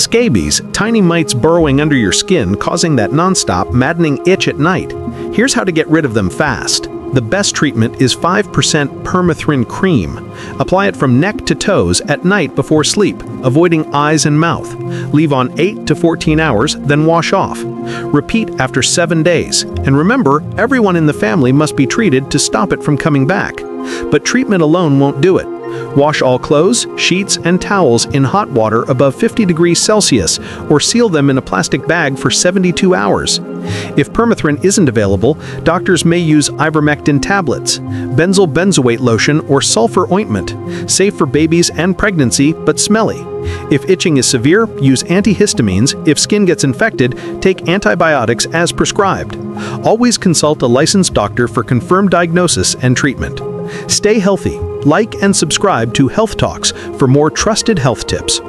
Scabies, tiny mites burrowing under your skin causing that nonstop, maddening itch at night. Here's how to get rid of them fast. The best treatment is 5% permethrin cream. Apply it from neck to toes at night before sleep, avoiding eyes and mouth. Leave on 8 to 14 hours, then wash off. Repeat after 7 days. And remember, everyone in the family must be treated to stop it from coming back. But treatment alone won't do it. Wash all clothes, sheets, and towels in hot water above 50 degrees Celsius or seal them in a plastic bag for 72 hours. If permethrin isn't available, doctors may use ivermectin tablets, benzyl benzoate lotion, or sulfur ointment, safe for babies and pregnancy but smelly. If itching is severe, use antihistamines. If skin gets infected, take antibiotics as prescribed. Always consult a licensed doctor for confirmed diagnosis and treatment. Stay healthy. Like and subscribe to Health Talks for more trusted health tips.